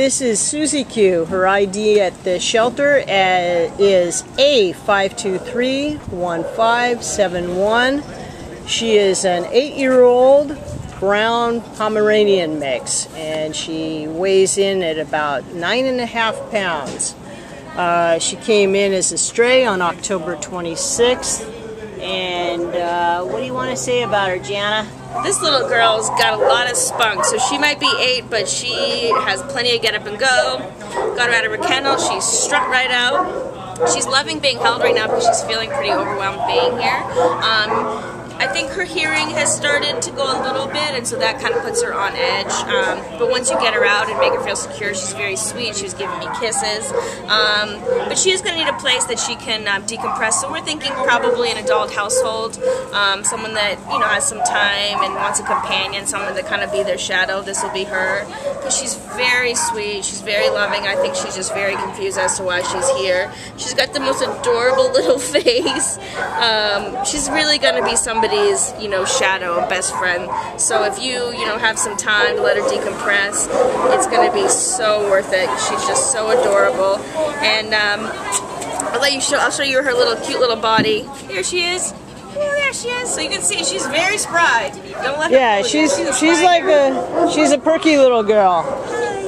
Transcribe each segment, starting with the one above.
this is Suzie Q. Her ID at the shelter uh, is A5231571. She is an eight-year-old brown Pomeranian mix, and she weighs in at about nine and a half pounds. Uh, she came in as a stray on October 26th. And uh, what do you want to say about her, Jana? This little girl's got a lot of spunk, so she might be eight, but she has plenty of get up and go. Got her out of her kennel, she's strut right out. She's loving being held right now because she's feeling pretty overwhelmed being here. Um, I think her hearing has started to go a little bit, and so that kind of puts her on edge. Um, but once you get her out and make her feel secure, she's very sweet. She was giving me kisses. Um, but she is going to need a place that she can um, decompress. So we're thinking probably an adult household, um, someone that you know has some time and wants a companion, someone to kind of be their shadow. This will be her because she's very sweet. She's very loving. I think she's just very confused as to why she's here. She's got the most adorable little face. Um, she's really going to be somebody somebody's, you know, shadow, best friend. So if you, you know, have some time to let her decompress, it's going to be so worth it. She's just so adorable. And um, I'll let you show, I'll show you her little cute little body. Here she is. Oh, there she is. So you can see she's very spry. Don't let her Yeah, she's she's, she's like a she's a perky little girl. Hi.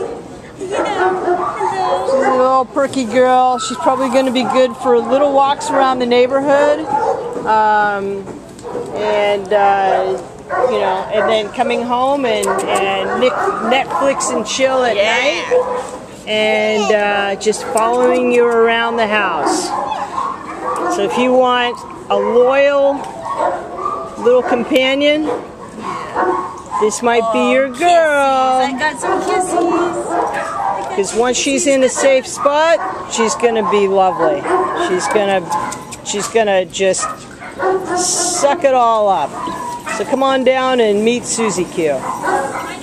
Hello. Hello. She's a little perky girl. She's probably going to be good for little walks around the neighborhood. Um, and uh, you know, and then coming home and and Netflix and chill at yeah. night, and uh, just following you around the house. So if you want a loyal little companion, this might be your girl. I got some kisses. Because once she's in a safe spot, she's gonna be lovely. She's gonna, she's gonna just suck it all up. So come on down and meet Suzie Q.